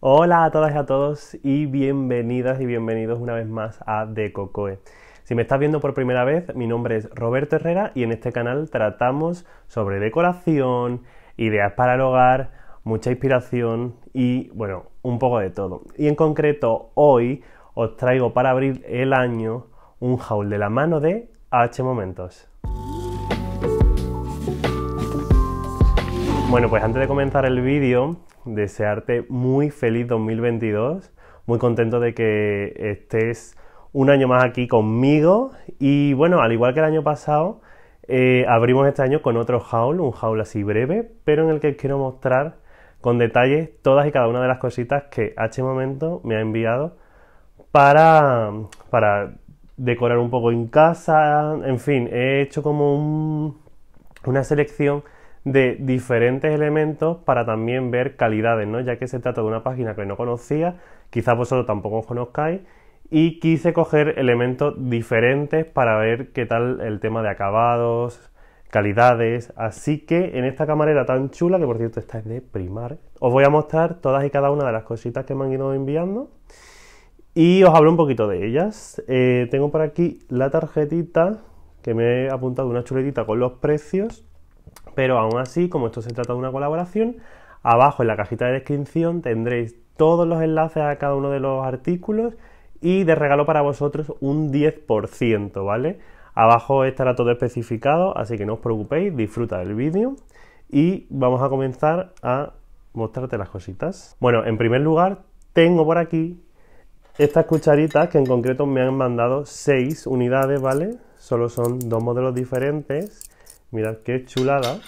Hola a todas y a todos y bienvenidas y bienvenidos una vez más a Decocoe. Si me estás viendo por primera vez, mi nombre es Roberto Herrera y en este canal tratamos sobre decoración, ideas para el hogar, mucha inspiración y bueno, un poco de todo. Y en concreto hoy os traigo para abrir el año un haul de la mano de H Momentos. Bueno, pues antes de comenzar el vídeo, desearte muy feliz 2022, muy contento de que estés un año más aquí conmigo. Y bueno, al igual que el año pasado, eh, abrimos este año con otro haul, un haul así breve, pero en el que quiero mostrar con detalles todas y cada una de las cositas que H Momento me ha enviado para, para decorar un poco en casa, en fin, he hecho como una selección de diferentes elementos para también ver calidades, ¿no? Ya que se trata de una página que no conocía, quizás vosotros tampoco os conozcáis, y quise coger elementos diferentes para ver qué tal el tema de acabados, calidades, así que en esta camarera tan chula, que por cierto esta es de primar, os voy a mostrar todas y cada una de las cositas que me han ido enviando y os hablo un poquito de ellas. Eh, tengo por aquí la tarjetita que me he apuntado una chuletita con los precios pero aún así, como esto se trata de una colaboración, abajo en la cajita de descripción tendréis todos los enlaces a cada uno de los artículos y de regalo para vosotros un 10%, ¿vale? Abajo estará todo especificado, así que no os preocupéis, disfruta del vídeo y vamos a comenzar a mostrarte las cositas. Bueno, en primer lugar, tengo por aquí estas cucharitas que en concreto me han mandado 6 unidades, ¿vale? Solo son dos modelos diferentes Mirad qué chulada.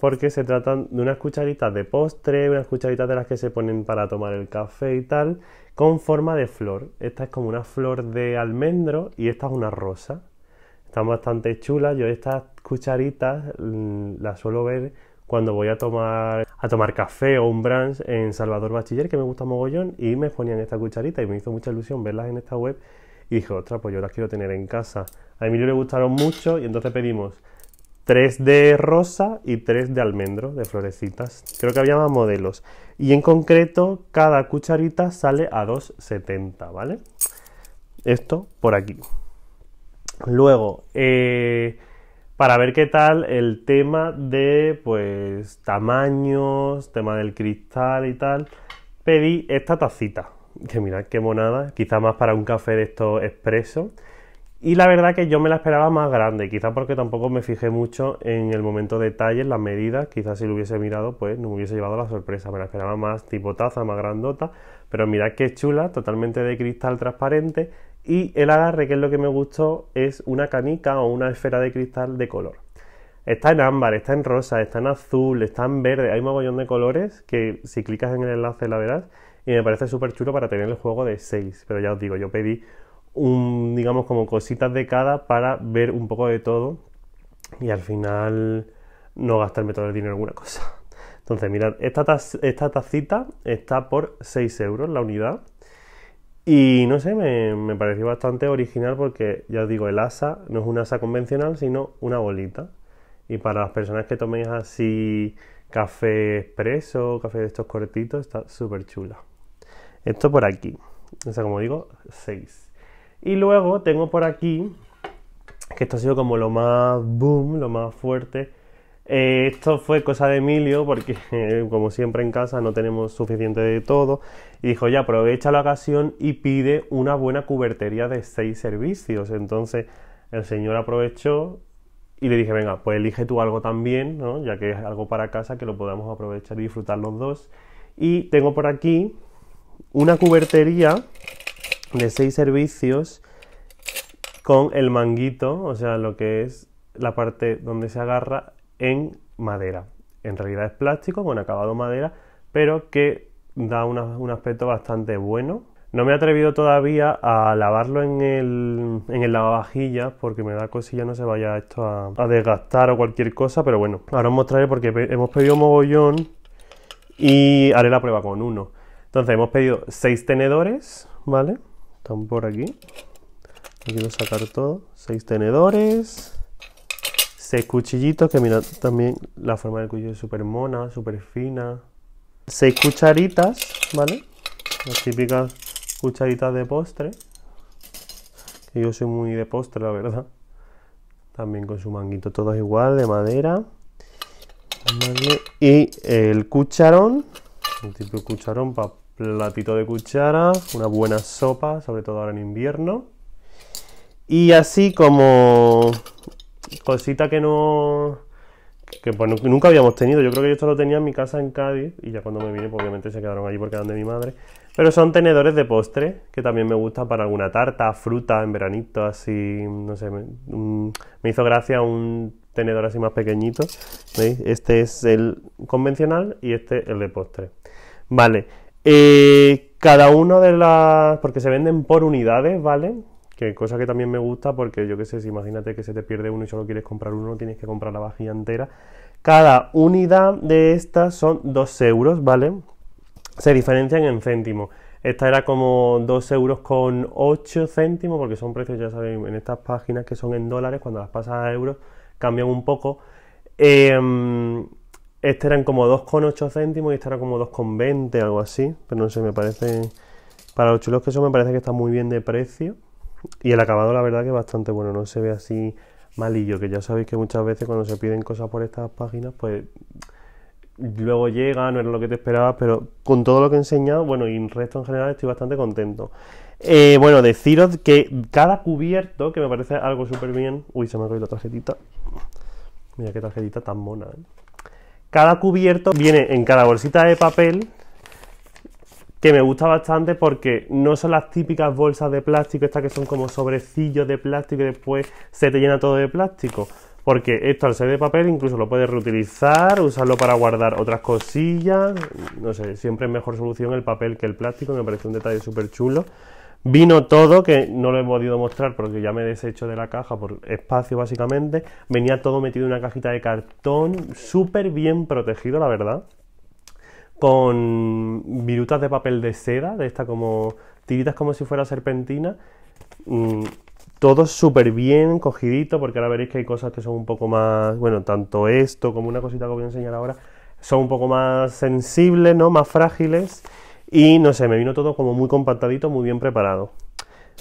Porque se tratan de unas cucharitas de postre, unas cucharitas de las que se ponen para tomar el café y tal, con forma de flor. Esta es como una flor de almendro y esta es una rosa. Están bastante chulas. Yo estas cucharitas mm, las suelo ver cuando voy a tomar, a tomar café o un brunch en Salvador Bachiller, que me gusta mogollón, y me ponían esta cucharita y me hizo mucha ilusión verlas en esta web. Y dije, ostras, pues yo las quiero tener en casa. A Emilio le gustaron mucho y entonces pedimos 3 de rosa y 3 de almendro, de florecitas. Creo que había más modelos. Y en concreto, cada cucharita sale a 2,70, ¿vale? Esto por aquí. Luego, eh, para ver qué tal el tema de, pues, tamaños, tema del cristal y tal, pedí esta tacita. Que mirad qué monada, quizá más para un café de estos expreso. Y la verdad que yo me la esperaba más grande, quizás porque tampoco me fijé mucho en el momento de detalles, las medidas, quizás si lo hubiese mirado pues no me hubiese llevado la sorpresa, me la esperaba más tipo taza, más grandota, pero mirad que chula, totalmente de cristal transparente. Y el agarre que es lo que me gustó es una canica o una esfera de cristal de color. Está en ámbar, está en rosa, está en azul, está en verde, hay un mogollón de colores que si clicas en el enlace la verás y me parece súper chulo para tener el juego de 6, pero ya os digo, yo pedí un, digamos, como cositas de cada para ver un poco de todo y al final no gastarme todo el dinero en alguna cosa. Entonces, mirad, esta, esta tacita está por 6 euros la unidad. Y no sé, me, me, pareció bastante original porque, ya os digo, el asa no es una asa convencional, sino una bolita. Y para las personas que toméis así café expreso, café de estos cortitos, está súper chula. Esto por aquí. O sea, como digo, 6. Y luego tengo por aquí, que esto ha sido como lo más boom, lo más fuerte. Eh, esto fue cosa de Emilio, porque como siempre en casa no tenemos suficiente de todo. Y dijo, ya aprovecha la ocasión y pide una buena cubertería de seis servicios. Entonces el señor aprovechó y le dije, venga, pues elige tú algo también, ¿no? ya que es algo para casa que lo podamos aprovechar y disfrutar los dos. Y tengo por aquí una cubertería de seis servicios con el manguito, o sea, lo que es la parte donde se agarra en madera. En realidad es plástico con acabado madera, pero que da un aspecto bastante bueno. No me he atrevido todavía a lavarlo en el, en el lavavajillas porque me da cosilla no se vaya esto a, a, desgastar o cualquier cosa, pero bueno, ahora os mostraré porque hemos pedido mogollón y haré la prueba con uno. Entonces hemos pedido seis tenedores, ¿vale? Están por aquí. Quiero sacar todo. Seis tenedores. Seis cuchillitos, que mira también la forma del cuchillo es súper mona, súper fina. seis cucharitas, ¿vale? Las típicas cucharitas de postre. Que yo soy muy de postre, la verdad. También con su manguito, todo igual, de madera. Y el cucharón, un tipo de cucharón para platito de cuchara, una buena sopa, sobre todo ahora en invierno. Y así como cosita que no que pues nunca habíamos tenido. Yo creo que yo esto lo tenía en mi casa en Cádiz y ya cuando me vine, pues obviamente se quedaron allí porque eran de mi madre. Pero son tenedores de postre que también me gustan para alguna tarta, fruta en veranito, así, no sé, me, me hizo gracia un tenedor así más pequeñito. ¿Veis? Este es el convencional y este el de postre. Vale. Eh, cada uno de las... porque se venden por unidades, ¿vale? Que cosa que también me gusta porque yo qué sé, si imagínate que se te pierde uno y solo quieres comprar uno, tienes que comprar la vajilla entera. Cada unidad de estas son 2 euros, ¿vale? Se diferencian en céntimos. Esta era como 2 euros con 8 céntimos, porque son precios, ya sabéis, en estas páginas que son en dólares, cuando las pasas a euros cambian un poco. Eh, este eran como 2,8 céntimos y este era como 2,20, algo así. Pero no sé, me parece. Para los chulos que son, me parece que está muy bien de precio. Y el acabado, la verdad, que es bastante bueno, no se ve así malillo, que ya sabéis que muchas veces cuando se piden cosas por estas páginas, pues luego llega, no era lo que te esperabas, pero con todo lo que he enseñado, bueno, y el resto en general estoy bastante contento. Eh, bueno, deciros que cada cubierto, que me parece algo súper bien. Uy, se me ha caído la tarjetita. Mira qué tarjetita tan mona. ¿eh? Cada cubierto viene en cada bolsita de papel que me gusta bastante porque no son las típicas bolsas de plástico, estas que son como sobrecillos de plástico y después se te llena todo de plástico. Porque esto al ser de papel incluso lo puedes reutilizar, usarlo para guardar otras cosillas. No sé, siempre es mejor solución el papel que el plástico, me parece un detalle súper chulo. Vino todo, que no lo he podido mostrar porque ya me he deshecho de la caja por espacio básicamente. Venía todo metido en una cajita de cartón, súper bien protegido, la verdad con virutas de papel de seda, de esta como tiritas como si fuera serpentina. Mm, todo súper bien cogidito, porque ahora veréis que hay cosas que son un poco más, bueno, tanto esto como una cosita que voy a enseñar ahora, son un poco más sensibles, ¿no? Más frágiles. Y no sé, me vino todo como muy compactadito, muy bien preparado.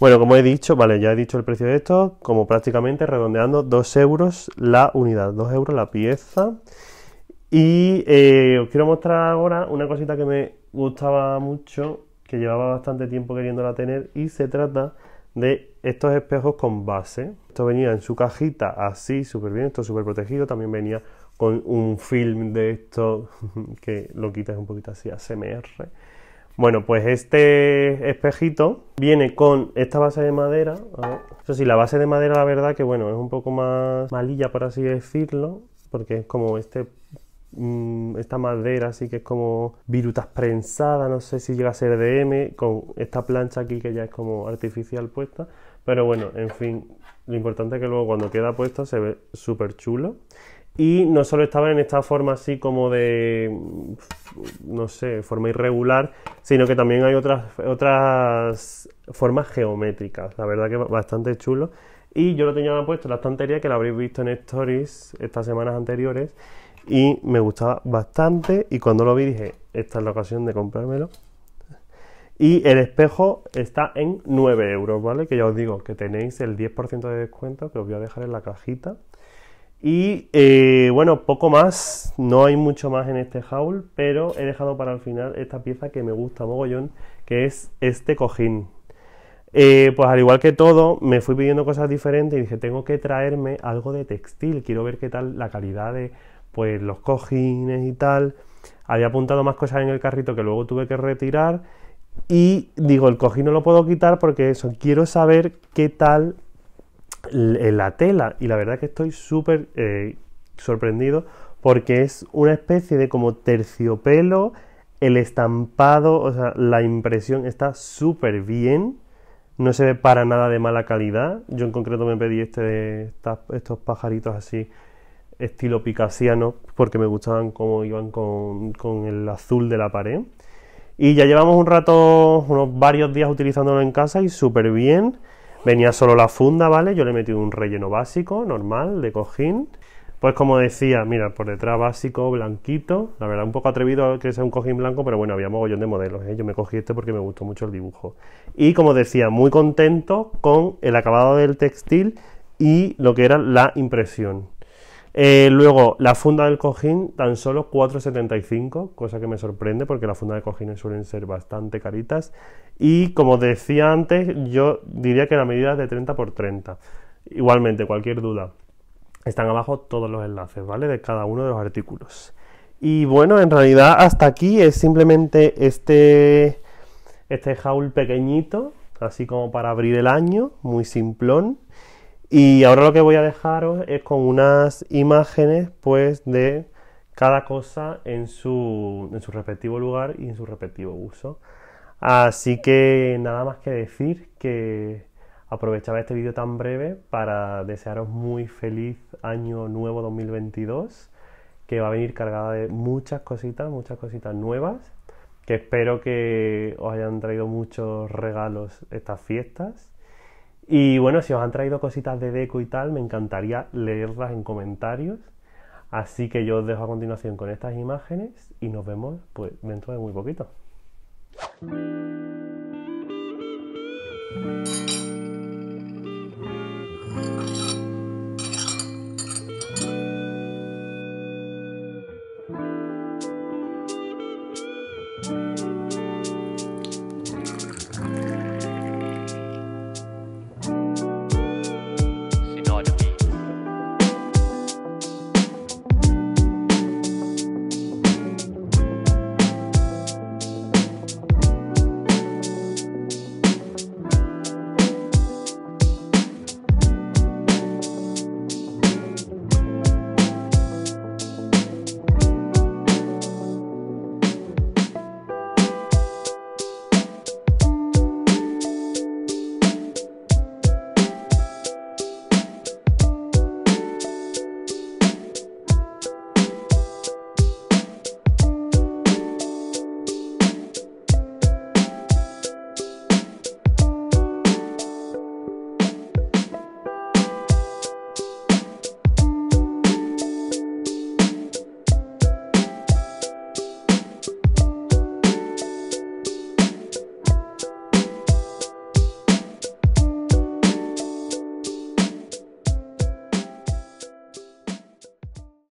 Bueno, como he dicho, vale, ya he dicho el precio de esto, como prácticamente redondeando 2 euros la unidad, 2 euros la pieza. Y eh, os quiero mostrar ahora una cosita que me gustaba mucho, que llevaba bastante tiempo queriéndola tener, y se trata de estos espejos con base. Esto venía en su cajita así, súper bien, esto súper protegido. También venía con un film de esto que lo quitas un poquito así, ASMR. Bueno, pues este espejito viene con esta base de madera. Eso sí, la base de madera, la verdad que bueno, es un poco más malilla, por así decirlo, porque es como este Mm, esta madera así que es como virutas prensadas, no sé si llega a ser de M, con esta plancha aquí que ya es como artificial puesta, pero bueno, en fin, lo importante es que luego cuando queda puesto se ve súper chulo. Y no solo estaba en esta forma así como de, no sé, forma irregular, sino que también hay otras, otras formas geométricas, la verdad que bastante chulo. Y yo lo tenía puesto en la estantería que lo habréis visto en stories estas semanas anteriores y me gustaba bastante y cuando lo vi dije, esta es la ocasión de comprármelo. Y el espejo está en 9 euros, ¿vale? Que ya os digo que tenéis el 10% de descuento que os voy a dejar en la cajita. Y eh, bueno, poco más, no hay mucho más en este haul, pero he dejado para el final esta pieza que me gusta mogollón, que es este cojín. Eh, pues al igual que todo, me fui pidiendo cosas diferentes y dije, tengo que traerme algo de textil, quiero ver qué tal la calidad de pues los cojines y tal. Había apuntado más cosas en el carrito que luego tuve que retirar. Y digo, el cojín no lo puedo quitar porque eso, quiero saber qué tal la tela. Y la verdad que estoy súper eh, sorprendido porque es una especie de como terciopelo. El estampado, o sea, la impresión está súper bien. No se ve para nada de mala calidad. Yo en concreto me pedí este estos pajaritos así estilo picasiano porque me gustaban cómo iban con, el azul de la pared. Y ya llevamos un rato, unos varios días utilizándolo en casa y súper bien. Venía solo la funda, ¿vale? Yo le he metido un relleno básico, normal, de cojín. Pues como decía, mira, por detrás básico, blanquito. La verdad, un poco atrevido que sea un cojín blanco, pero bueno, había mogollón de modelos. ¿eh? Yo me cogí este porque me gustó mucho el dibujo. Y como decía, muy contento con el acabado del textil y lo que era la impresión. Eh, luego, la funda del cojín, tan solo 4,75, cosa que me sorprende porque las fundas de cojines suelen ser bastante caritas. Y como decía antes, yo diría que la medida es de 30 por 30. Igualmente, cualquier duda, están abajo todos los enlaces, ¿vale? De cada uno de los artículos. Y bueno, en realidad hasta aquí es simplemente este, este haul pequeñito, así como para abrir el año, muy simplón. Y ahora lo que voy a dejaros es con unas imágenes, pues, de cada cosa en su, en su respectivo lugar y en su respectivo uso. Así que nada más que decir que aprovechaba este vídeo tan breve para desearos muy feliz año nuevo 2022, que va a venir cargada de muchas cositas, muchas cositas nuevas, que espero que os hayan traído muchos regalos estas fiestas. Y bueno, si os han traído cositas de deco y tal, me encantaría leerlas en comentarios. Así que yo os dejo a continuación con estas imágenes y nos vemos pues dentro de muy poquito.